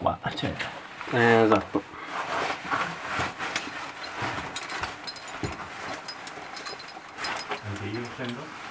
Ma cioè, Eh, esatto. anche io sento?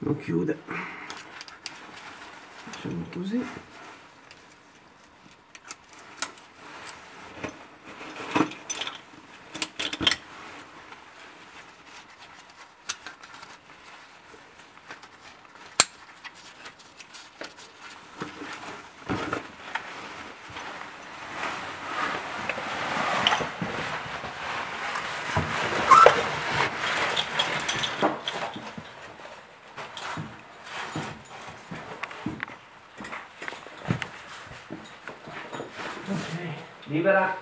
Non chiude. Facciamo così. 哎明白啦